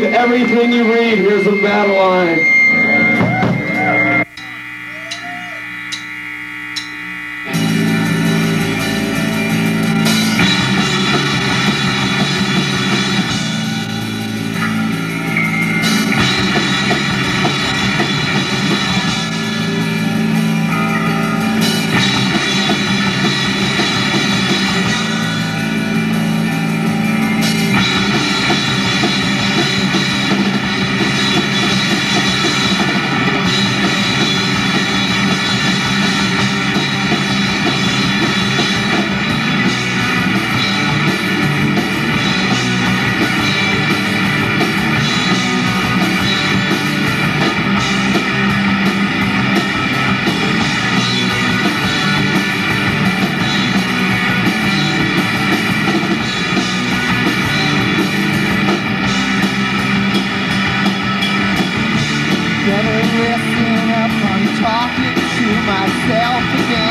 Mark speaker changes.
Speaker 1: believe everything you read. Here's the battle line.
Speaker 2: myself again.